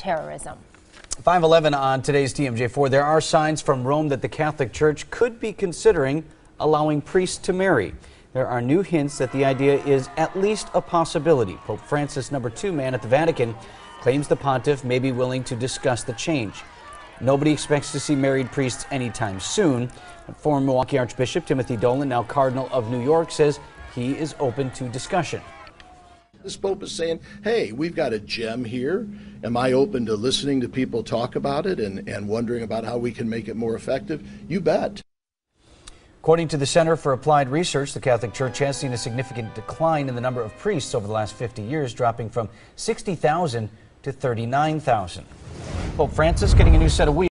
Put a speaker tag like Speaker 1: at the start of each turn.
Speaker 1: terrorism.
Speaker 2: 511 on today's TMJ4. There are signs from Rome that the Catholic Church could be considering allowing priests to marry. There are new hints that the idea is at least a possibility. Pope Francis, number two man at the Vatican, claims the pontiff may be willing to discuss the change. Nobody expects to see married priests anytime soon. Former Milwaukee Archbishop Timothy Dolan, now Cardinal of New York, says he is open to discussion.
Speaker 3: This Pope is saying, hey, we've got a gem here. Am I open to listening to people talk about it and, and wondering about how we can make it more effective? You bet.
Speaker 2: According to the Center for Applied Research, the Catholic Church has seen a significant decline in the number of priests over the last 50 years, dropping from 60,000 to 39,000. Pope Francis getting a new set of wheels.